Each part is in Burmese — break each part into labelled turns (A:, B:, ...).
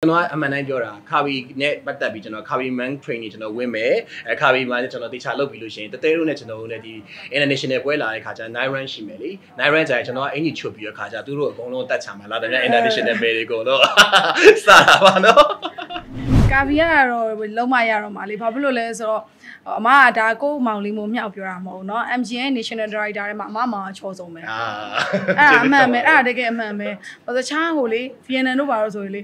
A: ကျွန်တော်ကအမှန်တိုင်းပြောတာခါဘီနဲ့ပတ်သက်ပြီးကျွန်တော်ခါဘီ man training ကျွန်တော်ဝင်မယ်အဲခါဘီမှာလည်းကျွန်တော်တေချာလုပ်ပြီးလို့ရှိရင်တတဲတို့နဲ့ကျွန်တော်တို့လည်းဒီ international ပွဲလာတဲ့ခါကျ9 run ရှိမယ်လေ9 run ကျရင်ကျွန်တော်ကအင်ကြီးချုပ်ပြီးတော့ခါကျသူတို့အကုန်လုံးတတ်ချမှာလာတယ် international ပဲတွေကိုတော့စတာပါနော်
B: ကာဗီကတော့လုံးမရတော့မှာလေဘာဖြစ်လို့လဲဆိုတော့အမကဒါကိုယ့်မောင်လေးမို့မြောက်ပြောတာမဟုတ်ဘူးเนาะ MGN National Director ထဲမှာအမမောင်ကချောဆုံးပဲ
A: အာ
B: အဲ့ဒါအမှန်ပဲအဲ့ဒါတကယ်အမှန်ပဲဘာလို့ချားဟိုလေ VNN တို့ဘာလို့ဆိုရင်လေ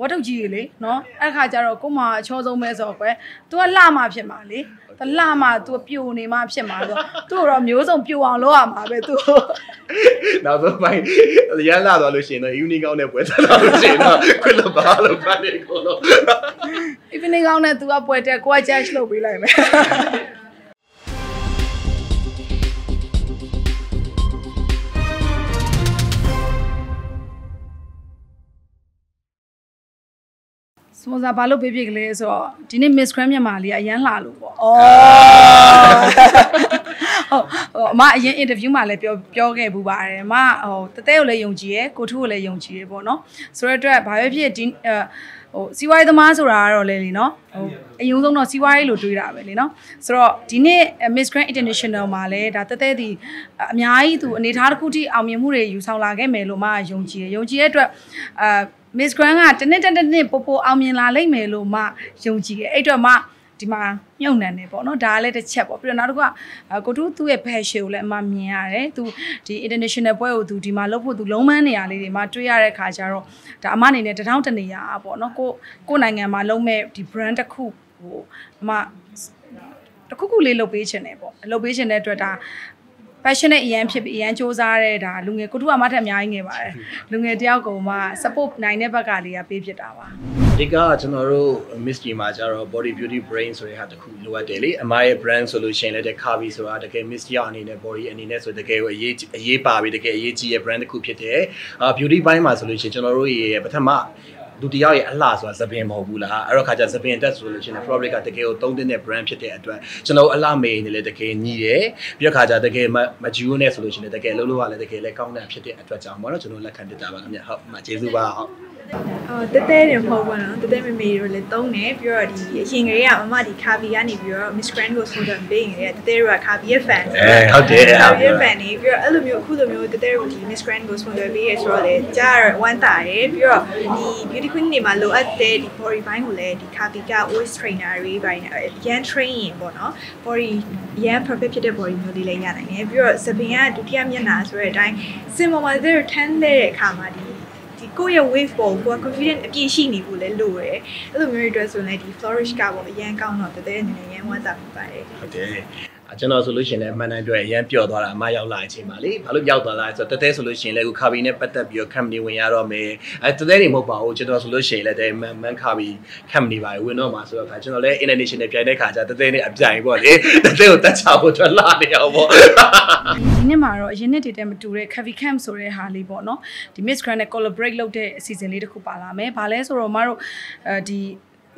B: ဝတ်တုတ်ကြီးကြီးလေနော်အဲ့ခါကျတော့ကို့မှာအချောဆုံးပဲဆိုတော့ကွယ် तू ကလှမှဖြစ်မှာလေတလှမှ तू ပြိုနေမှဖြစ်မှာဆိုသူ့တော့မျိုးစုံပြိုအောင်လုပ်ရမှာပဲ तू
A: နောက်ဆုံးပိုင်းရန်လာသွားလို့ရှိရင်တော့ unique ကောင်းတဲ့ပွဲသက်လာလို့ရှိရင်တော့ခွင့်လို့ပါလို့ဖတ်နေကိုလို့
B: evening ကောင်းနဲ့ तू ကပွဲတက်ကိုက judge လုပ်ပေးလိုက်မယ် စမစာဘာလို့ပေးပြကလေးဆိုတော့ဒီနေ့ Miss Grand မြန်မာလေးကအရန်လာလို့ပေါ့။အော် ဟုတ်ဟိုအမအရင် interview မှာလည်းပြောပြောခဲ့ဘူးပါတယ်။အမဟိုတတဲကိုလည်းယုံကြည်ရယ်ကိုထုကိုလည်းယုံကြည်ရယ်ပေါ့နော်။ဆိုတော့အတွက်ဘာပဲဖြစ်ဒီဟိုစီးပွားရေးသမားဆိုတာကတော့လေလीနော်ဟိုအရင်ဆုံးတော့စီးပွားရေးလို့တွေးတာပဲလीနော်ဆိုတော့ဒီနေ့ Miss Grand International မှာလည်းဒါတတဲဒီအများကြီးသူအနေထားတစ်ခုထိအောင်မြင်မှုတွေယူဆောင်လာခဲ့မယ်လို့မှယုံကြည်ရယ်ယုံကြည်ရတဲ့အတွက်အာ Miss Grand ကတနစ်တနစ်နှစ်ပို့ပို့အောင်မြင်လာလိမ့်မယ်လို့မှယုံကြည်တယ်အဲ့အတွက်မှ ဒီမှာမြုံနှံနေပေါ့နော်ဒါကလည်းတစ်ချက်ပေါ့ပြီးတော့နောက်တစ်ခုကကိုတူသူ့ရဲ့ passion ကိုလည်းအမမြင်ရတယ်သူဒီ international ပွဲကိုသူဒီမှာလုပ်ဖို့သူလုံးမန်းနေရလေးတွေမှာတွေ့ရတဲ့ခါကျတော့ဒါအမအနေနဲ့တထောင်တနေရပေါ့နော်ကိုကိုနိုင်ငံမှာလုံးမဲ့ဒီ brand တစ်ခုဟိုအမတခုခုလေးလုပ်ပေးချင်တယ်ပေါ့လုပ်ပေးချင်တဲ့အတွက်ဒါ passionate အရန်ဖြစ်ပြီးအရန်စူးစမ်းတဲ့ဒါလူငယ်ကိုတူအမထက်အများကြီးငယ်ပါတယ်လူငယ်တယောက်ကောင်မှ support နိုင်တဲ့ဘက်ကလေးကပေးဖြစ်တာပါ
A: ဒီကကျွန်တော်တို့ Miss G မှာကျတော့ body beauty brain ဆိုတဲ့ဟာတစ်ခုလိုအပ်တယ်လေအမရဲ့ brand ဆိုလို့ရှိရင်လည်းတခါပြီဆိုတာတကယ် Miss G အနေနဲ့ body အနေနဲ့ဆိုတကယ်ကိုအရေးအရေးပါပြီတကယ်အရေးကြီးရဲ့ brand တစ်ခုဖြစ်တယ်အာ beauty ဘိုင်းမှာဆိုလို့ရှိရင်ကျွန်တော်တို့ရဲ့ပထမဒုတိယရဲ့အလှဆိုတာသပင်မဟုတ်ဘူးလားအဲ့တော့ခါကျသပင်တက်ဆိုလို့ရှိရင် fabric ကတကယ်ကိုသုံးတဲ့ brand ဖြစ်တဲ့အတွက်ကျွန်တော်အလှမေးနေလေတကယ်ညီတယ်ပြီးတော့ခါကျတကယ်မဂျူးနဲ့ဆိုလို့ရှိရင်တကယ်လုံးလုံးကလည်းတကယ်လည်းကောင်းတဲ့ဖြစ်တဲ့အတွက်ကြောင့်ပေါ့နော်ကျွန်တော်လက်ခံပြတာပါခင်ဗျဟုတ်မကျေးဇူးပါဟုတ်
C: အော်တဲတဲတယ်မဟုတ်ဘူးနော်တဲတဲမေမေတို့လည်းတုံးတယ်ပြီးတော့ဒီအရင်ကလေးကမမဒီခါဘီကနေပြီးတော့ Miss Grand ကိုဆိုတော့ပေးနေတယ်တဲတဲတို့ကခါဘီရဲ့ fan
A: အဲဟုတ်တယ်
C: ခါဘီရဲ့ fan နေပြီးတော့အဲ့လိုမျိုးအခုလိုမျိုးတဲတဲတို့ဒီ Miss Grand ကိုဆိုတော့ပေးရဆိုတော့လေကြားရဝမ်းတာရယ်ပြီးတော့ဒီ beauty queen တွေမှာလိုအပ်တဲ့ဒီ body ဘိုင်းကိုလည်းဒီခါဘီက waist trainer တွေဘိုင်းရန် train ရင်ပေါ့နော် body ရန် perfect ဖြစ်တဲ့ body မျိုးလေးလည်းရနိုင်တယ်ပြီးတော့စပင်ကဒုတိယမျက်နှာဆိုတဲ့အတိုင်းစင်ပေါ်မှာတဲတို့ထမ်းတဲ့အခါမှာဒီဒီ ကိုယ့်ရဲ့ wave ပေါ်ကိုယ်က confident အပြည့်ရှိနေဖို့လည်းလိုတယ်အဲ့လိုမျိုးတွေအတွက်ဆိုရင်လည်းဒီ flourish ကပေါ့အရန်ကောင်းတော့တကယ်အနေနဲ့ရန်ဝမ်းသာဖြစ်ပါတယ်
A: ဟုတ်တယ်အ ကျွန်တော်ဆိုလို့ရှိရင်လည်းအမှန်တမ်းပြောရင်အရန်ပျော်သွားတာအမရောက်လာတဲ့အချိန်မှာလေဘာလို့ရောက်သွားလဲဆိုတော့တတဲဆိုလို့ရှိရင်လည်းခုခါဘီနဲ့ပတ်သက်ပြီးတော့ company ဝင်ရတော့မယ်အဲတတဲတွေမဟုတ်ပါဘူးကျွန်တော်ဆိုလို့ရှိရင်လည်းတဲ့မန်မန်ခါဘီ company ပါဝင်တော့မှာဆိုတော့ခါကျွန်တော်လည်း international ပြိုင်တဲ့ခါကျတတဲနဲ့အပြိုင်ပေါ့လေတတဲကိုတက်ချဖို့အတွက်လာနေအောင်ပေါ့
B: ဒီနှစ်မှာတော့အရင်နှစ်တည်းတည်းမတူတဲ့ Cavi Camp ဆိုတဲ့ဟာလေးပေါ့နော်ဒီ Miss Grand နဲ့ collaborate လုပ်တဲ့အစီအစဉ်လေးတစ်ခုပါလာမယ်။ဘာလဲဆိုတော့မတို့အဲဒီ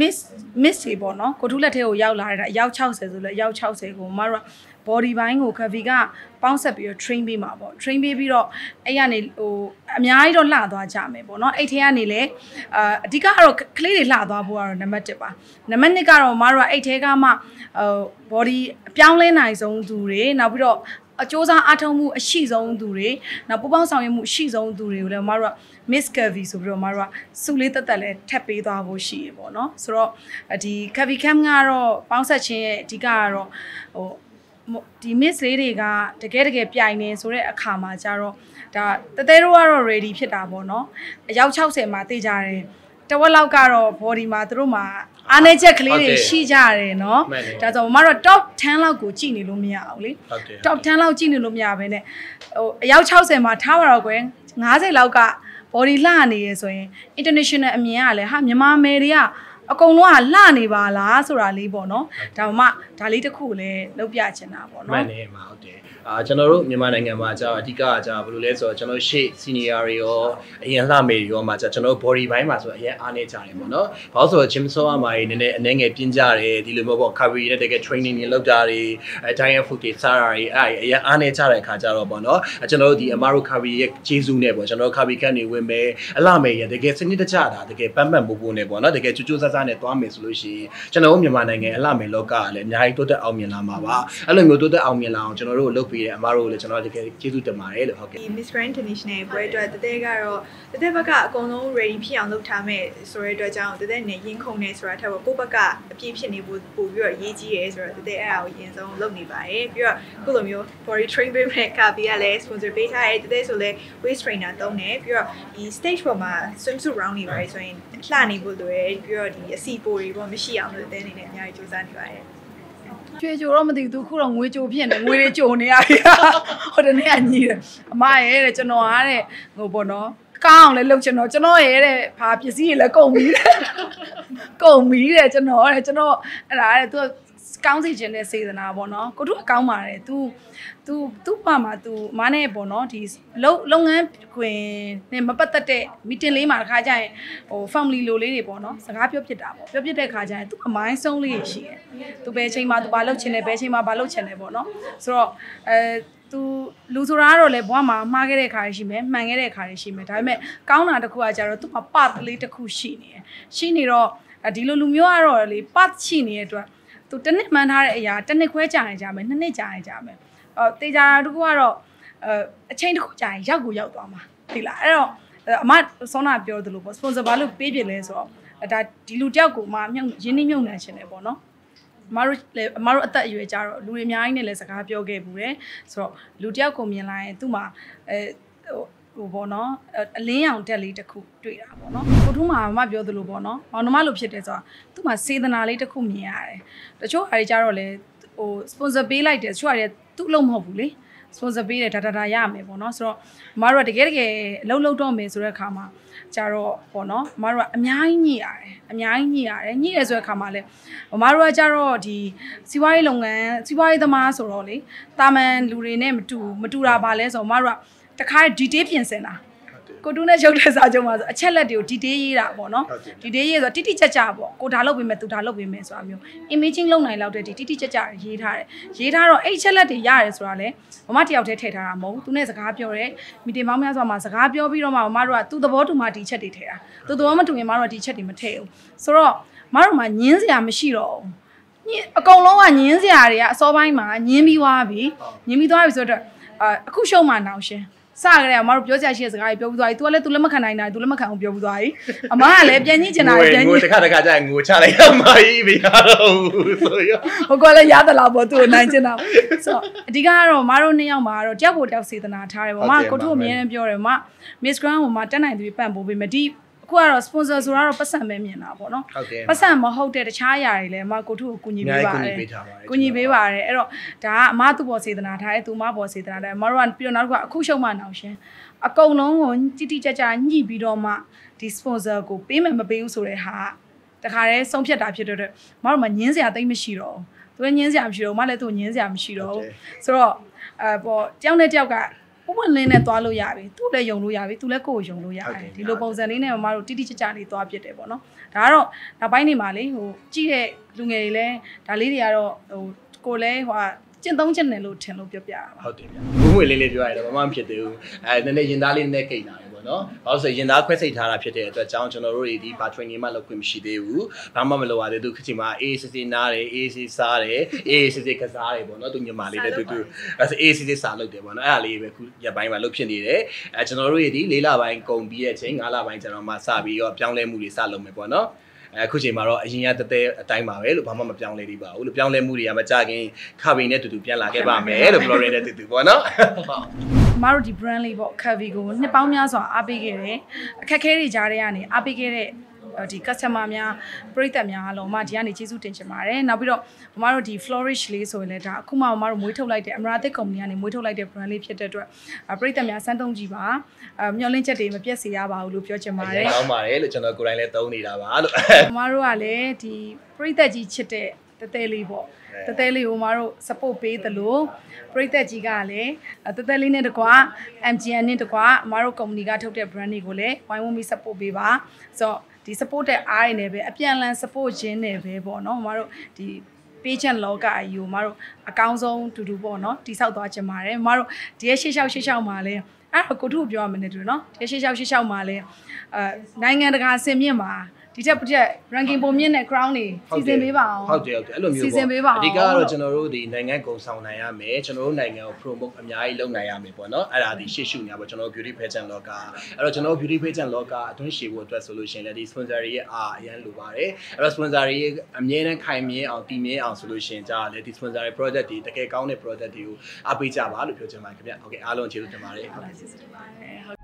B: Miss Miss တွေပေါ့နော်ကိုထူးလက်ထဲကိုရောက်လာတဲ့အယောက်60ဆိုလဲအယောက်60ကိုမတို့က body ဘိုင်းကို Cavi ကပေါင်းဆက်ပြီးတော့ train ပေးမှာပေါ့ train ပေးပြီးတော့အဲ့ရနေဟိုအများကြီးတော့လှသွားကြမယ်ပေါ့နော်အဲ့ထဲကနေလေအာအဓိကကတော့ကလေးတွေလှသွားဖို့ကတော့နံပါတ်1ပါနံပါတ်2ကတော့မတို့ကအဲ့ထဲကမှဟို body အပြောင်းလဲနိုင်ဆုံးသူတွေနောက်ပြီးတော့ အကျိုးစားအထုံးမှုအရှိဆုံးသူတွေနောက်ပူပေါင်းဆောင်ရွက်မှုအရှိဆုံးသူတွေကိုလည်းမတို့က Miss Cavi ဆိုပြီးတော့မတို့ကစုလေးတက်တက်လဲထပ်ပေးသွားဖို့ရှိရေပေါ့နော်ဆိုတော့ဒီ Cavi Camp ကတော့ပေါင်းဆက်ခြင်းရဲ့အဓိကကတော့ဟိုဒီ miss လေးတွေကတကယ်တကယ်ပြိုင်နေဆိုတဲ့အခါမှာကျတော့ဒါတသေးတို့ကတော့ ready ဖြစ်တာပေါ့နော်အယောက်60မှာတေးကြတယ်တဝက်လောက်ကတော့ body မှာသူတို့မှာ အားနေချက်ကလေးတွေရှိကြတယ်เนาะဒါကြောင့်မမတို့ top 10လောက်ကိုကြည့်နေလို့မရအောင်လေ
A: ဟုတ်တယ်
B: top 10လောက်ကြည့်နေလို့မရဘဲနဲ့ဟိုအယောက်60မှာထားပါတော့ကွယ်90လောက်က body လှနေရဆိုရင် international အမြင်ကလည်းဟာမြန်မာမယ်တွေက အကုန်လုံးကလှနေပါလားဆိုတာလေးပေါ့နော်ဒါမှဒါလေးတစ်ခုလည်းလုပ်ပြချင်တာပေါ့
A: မှ
B: နော်
A: န်တယ်မှာဟုတ်တယ်အာကျွန်တော်တို့မြန်မာနိုင်ငံမှာကြာအဓိကကြာဘယ်လိုလဲဆိုတော့ကျွန်တော်ရှေ့ senior တွေရောအရင်လှမေတွေရောမှာကြာကျွန်တော်တို့ body ဘိုင်းမှာဆိုအရင်အားနေကြတယ်ပေါ့နော်။ဘာလို့ဆိုတော့ gym ဆောအမိုင်းနည်းနည်းအနည်းငယ်ပြင်းကြတယ်ဒီလိုမျိုးပေါ့ recovery နဲ့တကယ် training တွေလုပ်တာတွေအဲ diet food တွေစားတာတွေအဲအရင်အားနေကြတဲ့ခါကြတော့ပေါ့နော်။ကျွန်တော်တို့ဒီ Amaro recovery ရဲ့ဂျေစုနဲ့ပေါ့ကျွန်တော်တို့ recovery camp တွေဝင်မယ်အလှမေရဲ့တကယ်စနစ်တကျတာတကယ်ပန်းပန်းပိုးပိုးနဲ့ပေါ့နော်တကယ်ကြိုးကြိုးစားစားနဲ့သွားမယ်ဆိုလို့ရှိရင်ကျွန်တော်တို့မြန်မာနိုင်ငံအလှမေလောကကလည်းအများကြီးတိုးတက်အောင်မြင်လာမှာပါ။အဲ့လိုမျိုးတိုးတက်အောင်မြင်လာအောင်ကျွန်တော်တို့လုပ်ပေးတယ် Amaro ကိုလည်းကျွန်တော်တကယ်ကျေးဇူးတင်ပါတယ်လို့ဟုတ်ကဲ့
C: ဒီ Miss Grand International ပွဲအတွက်တတဲကတော့တတဲဘက်ကအကုန်လုံး ready ဖြစ်အောင်လုပ်ထားမယ်ဆိုတဲ့အတွက်ကြောင့်တတဲနဲ့ရင်ခုန်နေဆိုတာထက်ကိုယ့်ဘက်ကအပြည့်ဖြစ်နေဖို့ပို့ပြီးတော့ရေးကြီးရဲဆိုတော့တတဲအဲ့ဒါကိုအရင်ဆုံးလုပ်နေပါတယ်ပြီးတော့ခုလိုမျိုး body train ပေးမဲ့ကပြီးရလဲ sponsor ပေးထားတဲ့တတဲဆိုလဲ waist trainer သုံးတယ်ပြီးတော့ဒီ stage ပေါ်မှာ swimsuit round နေပါတယ်ဆိုရင်လှနေဖို့လိုတယ်ပြီးတော့ဒီအစီပိုတွေပေါ့မရှိအောင်လို့တတဲအနေနဲ့အများကြီးစူးစမ်းနေပါတယ်
B: ကျွေးကြိုတော့မသိဘူးသူခုတော့ငွေကြိုဖြစ်နေငွေတွေကြိုနေရပြီဟိုတနေ့ကညီတယ်အမရဲ့တဲ့ကျွန်တော်အားတဲ့ဟိုပေါ့နော်ကောင်းအောင်လည်းလုပ်ကျွန်တော်ကျွန်တော်ရဲ့တဲ့ဘာပစ္စည်းတွေလည်းကုန်ပြီတဲ့ကုန်ပြီတဲ့ကျွန်တော်တဲ့ကျွန်တော်အဲ့ဒါတဲ့သူကော င်းစီခြင်းတဲ့စေတနာပေါ့နော်ကိုတို့အကောင်းပါတယ် तू तू तू ပါမှာ तू မနဲ့ပေါ့နော်ဒီလုပ်လုပ်ငန်းခွင်နဲ့မပတ်သက်တဲ့ meeting လေးမှာတစ်ခါကျရင်ဟို family လိုလေးတွေပေါ့နော်စကားပြောဖြစ်တာပေါ့ပြောဖြစ်တဲ့ခါကျရင် तू အမိုင်းဆုံးလေးရှိတယ် तू ဘယ်ချိန်မှာ तू ဘာလုပ်ချင်တယ်ဘယ်ချိန်မှာဘာလုပ်ချင်တယ်ပေါ့နော်ဆိုတော့အဲသူလူဆိုတာကတော့လေဘဝမှာမှားခဲ့တဲ့ခါရှိမယ်မှန်ခဲ့တဲ့ခါရှိမယ်ဒါပေမဲ့ကောင်းတာတစ်ခုကကြတော့သူ့မှာ path လေးတစ်ခုရှိနေတယ်ရှိနေတော့ဒီလိုလူမျိုးကတော့လေ path ရှိနေတဲ့အတွက် သူတစ်နှစ်မှန်းထားတဲ့အရာတစ်နှစ်ခွဲကြာရင်ကြာမယ်နှစ်နှစ်ကြာရင်ကြာမယ်အော်တေချာတစ်ခုကတော့အဲအချိန်တစ်ခုကြာရင်ရောက်ကိုရောက်သွားမှာသိလားအဲ့တော့အမဆောနာပြောသလိုပေါ့ sponsor ဘာလို့ပေးပြလဲဆိုတော့ဒါဒီလူတယောက်ကိုမှမြုပ်ရင်းနှီးမြုပ်နှံရှင်တယ်ပေါ့နော်အမတို့လည်းအမတို့အသက်အရွယ်ကြတော့လူတွေအများကြီးနဲ့လည်းစကားပြောခဲ့ဘူးတယ်ဆိုတော့လူတယောက်ကိုမြင်လိုက်ရင်သူ့မှာအဲဟို ဟိုပေါ့နော်အလင်းရောင်တက်လေးတစ်ခုတွေ့တာပေါ့နော်ကိုထုမှာမပြောသလိုပေါ့နော်ဘောင်နှမလိုဖြစ်တယ်ဆိုတာသူ့မှာစေတနာလေးတစ်ခုမြင်ရတယ်တချို့အားတွေကြတော့လေဟို sponsor ပေးလိုက်တယ်တချို့အားတွေသူ့အလုံးမဟုတ်ဘူးလေ sponsor ပေးတယ်ဒါဒါဒါရမယ်ပေါ့နော်ဆိုတော့အမတို့ကတကယ်တကယ်အလုပ်လုပ်တော့မယ်ဆိုတဲ့အခါမှာကြတော့ပေါ့နော်အမတို့ကအများကြီးညှိရတယ်အများကြီးညှိရတယ်ညှိရဆိုတဲ့အခါမှာလဲအမတို့ကကြတော့ဒီစီးပွားရေးလုပ်ငန်းစီးပွားရေးသမားဆိုတော့လေတာမန်လူတွေနဲ့မတူမတူတာပါလဲဆိုတော့အမတို့က တခါ detail ပြင်ဆင်တာကိုတူးနဲ့ရုပ်တဲ့စာချုပ်မှာဆိုအချက်လက်တွေကို detail ရေးတာပေါ့နော် detail ရေးဆိုတိတိကျကျပေါ့ကိုဒါလုပ်ပေးမယ်သူဒါလုပ်ပေးမယ်ဆိုတာမျိုး imaging လုပ်နိုင်လောက်တဲ့ဒီတိတိကျကျရေးထားတယ်ရေးထားတော့အဲ့ချက်လက်တွေရတယ်ဆိုတာလေမမတယောက်တည်းထည့်ထားတာမဟုတ်ဘူးသူနဲ့စကားပြောတယ်မီတင်ပေါင်းများစွာမှာစကားပြောပြီးတော့မှမမတို့ကသူ့သဘောတူမှဒီချက်တွေထည့်တာသူသဘောမတူရင်မတို့ကဒီချက်တွေမထည့်ဘူးဆိုတော့မတို့မှာညင်းစရာမရှိတော့ဘူးညင်းအကုန်လုံးကညင်းစရာတွေကအစောပိုင်းမှာညင်းပြီးသွားပြီညင်းပြီးသွားပြီဆိုတော့အခုရှုံးမှနောင်ရှင် စကြတယ်အမတို့ပြောစရာရှိတဲ့စကားတွေပြောပြီးသွားပြီ။ तू ကလည်း तू လက်မခံနိုင်တာ तू လက်မခံအောင်ပြောပြီးသွားပြီ။အမကလည်းပြန်ညှိချင်တာလည်းပြန်ညှိ
A: ငိုတခါတခါကျရင်ငိုချလိုက်ရမှာကြီးမရတော့ဘူးဆိုရ
B: ဟိုကလည်းရသလားပေါ့သူ့ကိုနိုင်ချင်တာဆိုတော့အဓိကကတော့မတို့နှစ်ယောက်မှာတော့တယောက်ကိုတယောက်စေတနာထားတယ်ပေါ့မကိုထုအမြဲတမ်းပြောတယ်မ Miss Grand ကိုမတက်နိုင်သူပန့်ပို့ပေးမယ်ဒီ အခုကတော့ sponsor ဆိုတော့ပတ်စံပဲမြင်တာပေါ့နော်
A: ဟုတ်ကဲ့
B: ပတ်စံမဟုတ်တဲ့တခြားအရာတွေလည်းအမကိုထုကိုကူညီပေးပါတ
A: အများ
B: ယ်
A: ကြီးကူညီပေးထားပါတယ်
B: ကူညီပေးပါတယ်အဲ့တော့ဒါကအမသူ့ပေါ်စေတနာထားတယ်သူမပေါ်စေတနာထားတယ်အမတို့ကပြီးတော့နောက်တစ်ခုကအခုရှုံးမှနောက်ရှင်အကုန်လုံးကိုတိတိကျကျညှိပြီးတော့မှဒီ sponsor ကိုပေးမယ်မပေးဘူးဆိုတဲ့ဟာတခါတည်းဆုံးဖြတ်တာဖြစ်တဲ့အတွက်မတို့မှညင်းစရာတိတ်မရှိတော့ဘူးသူလည်းညင်းစရာမရှိတော့ဘူးမလည်းသူညင်းစရာမရှိတော့ဘူးဆိုတော့အဲပေါ်တယောက်နဲ့တယောက်က ပုံမှန်လင်းနဲ့သွားလို့ရပြီသူလည်းယုံလို့ရပြီသူလည်းကိုယ်ကိုယုံလို့ရတယ်ဒီလိုပုံစံလေးနဲ့မမတို့တိတိကျကျလေးသွားပြစ်တယ်ပေါ့နော်ဒါကတော့နောက်ပိုင်းနေမှာလေဟိုကြည့်တဲ့လူငယ်တွေလည်းဒါလေးတွေကတော့ဟိုကိုလည်းဟိုကျင့်သုံးကျင့်တယ်လို့ထင်လို့ပြောပြတာပါ
A: ဟုတ်တယ်ဗျဘုံဝင်လေးလေးပြောရတယ်ဘာမှမဖြစ်သေးဘူးအဲနည်းနည်းရင်သားလေးနည်းနည်းကိတ်လာတယ် ပေါ့နော်ဘာလို့ဆိုရင်သားခွဲစိတ်ထားတာဖြစ်တဲ့အတွက်ကြောင့်ကျွန်တော်တို့တွေဒီဘာ training မှလုပ်ခွင့်မရှိသေးဘူးဘာမှမလုပ်ရသေးသူခချင်မှာအေးစစ်စစ်နားတယ်အေးစစ်စားတယ်အေးစစ်စစ်ကစားတယ်ပေါ့နော်သူညီမလေးနဲ့တူတူအဲဆိုအေးစစ်စစ်စားလုပ်တယ်ပေါ့နော်အဲ့ဒါလေးပဲခုရက်ပိုင်းမှာလုပ်ဖြစ်နေတယ်အဲကျွန်တော်တို့တွေဒီ၄လပိုင်းကုန်ပြီးရဲ့ချိန်၅လပိုင်းကျွန်တော်မှစပြီးတော့ပြောင်းလဲမှုတွေစလုပ်မယ်ပေါ့နော် အခုချိန်မှာတော့အရင်ကတသက်အတိုင်းပါပဲလို့ဘာမှမပြောင်းလဲသေးပါဘူးလို့ပြောင်းလဲမှုတွေကမကြခင်ခါဘိနဲ့တူတူပြန်လာခဲ့ပါမယ်လို့ Florida နဲ့တူတူပေါ့နော်
B: မတို့ဒီ brand လေးပေါ့ Cavi ကိုနှစ်ပေါင်းများစွာအားပေးခဲ့တယ်အခက်အခဲတွေကြားထဲကနေအားပေးခဲ့တဲ့ ဒီ customer များပရိသတ်များအားလုံးအမဒီကနေကျေးဇူးတင်ချင်ပါတယ်နောက်ပြီးတော့မမတို့ဒီ flourish လေးဆိုရင်လည်းဒါအခုမှမမတို့မွေးထုတ်လိုက်တဲ့အမရာသစ်ကုမ္ပဏီကနေမွေးထုတ်လိုက်တဲ့ brand လေးဖြစ်တဲ့အတွက်အပရိသတ်များစမ်းသုံးကြည့်ပါအမျော်လင့်ချက်တွေမပြတ်စေရပါဘူးလို့ပြောချင်ပါတယ်
A: ကောင်းပါတယ်လို့ကျွန်တော်ကိုယ်တိုင်လည်းသုံးနေတာပါလို့
B: မမတို့ကလည်းဒီပရိသတ်ကြီးချစ်တဲ့တသေးလေးပေါ့တသေးလေးကိုမမတို့ support ပေးသလိုပရိသတ်ကြီးကလည်းတသေးလေးနဲ့တကွာ MGN နဲ့တကွာမမတို့ company ကထုတ်တဲ့ brand တွေကိုလည်းဝိုင်းဝန်းပြီး support ပေးပါဆိုတော့ ဒီ support တဲ့အားရနေပဲအပြန်အလှန် support ခြင်းနေပဲပေါ့နော်မမတို့ဒီ patient လောကအယူမတို့အကောင်းဆုံးတူတူပေါ့နော်တိဆောက်သွားချင်ပါတယ်မတို့ဒီရဲ့ရှေ့လျှောက်ရှေ့လျှောက်မှာလဲအဲ့တော့ကိုထုကိုပြောရမယ်နဲ့တူနော်ဒီရဲ့ရှေ့လျှောက်ရှေ့လျှောက်မှာလဲအဲနိုင်ငံတကာအဆင့်မြင့်မှာ ဒီထက်တစ်ချက် ranking ပုံမြင့်တဲ့ crown တွေစီစဉ်ပေးပါအောင်
A: ဟုတ်တယ်ဟုတ်တယ်အဲ့လိုမျိုး
B: စီစဉ်ပေးပါအောင်
A: အဓိကကတော့ကျွန်တော်တို့ဒီနိုင်ငံကုံဆောင်နိုင်ရမယ်ကျွန်တော်တို့နိုင်ငံကို promote အများကြီးလုပ်နိုင်ရမယ်ပေါ့နော်အဲ့ဒါဒီရှေ့ရှုနေရပါကျွန်တော်တို့ beauty pageant လောကအဲ့တော့ကျွန်တော်တို့ beauty pageant လောကအတွင်းရှည်ဖို့အတွက်ဆိုလို့ရှိရင်လည်းဒီ sponsor တွေရဲ့အားအရန်လိုပါတယ်အဲ့တော့ sponsor တွေရဲ့အမြဲတမ်းခိုင်မြဲအောင်တည်မြဲအောင်ဆိုလို့ရှိရင်ကြာလည်းဒီ sponsor တွေ project တွေတကယ်ကောင်းတဲ့ project တွေကိုအားပေးကြပါလို့ပြောချင်ပါတယ်ခင်ဗျဟုတ်ကဲ့အားလုံးကျေးဇူးတင်ပါတယ်ဟုတ်
B: ကျေးဇူးတင်ပါတယ်